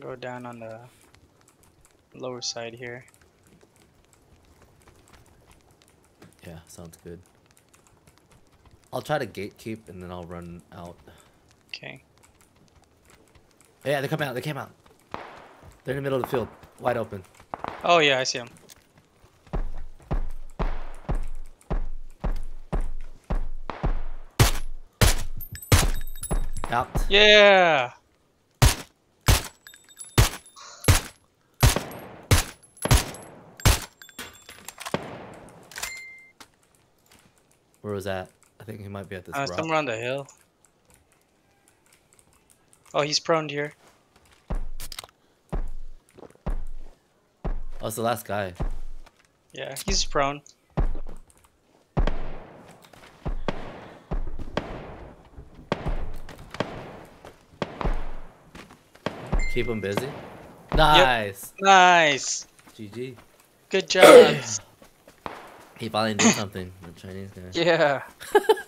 Go down on the lower side here. Yeah, sounds good. I'll try to gatekeep and then I'll run out. Okay. Yeah, they come out. They came out. They're in the middle of the field, wide open. Oh yeah, I see him. Out. Yeah. Where was that? I think he might be at this Uh, rock. somewhere on the hill. Oh, he's prone here. Oh, it's the last guy. Yeah, he's prone. Keep him busy. Nice. Nice. GG. Good job. He finally did something. The Chinese guy. yeah.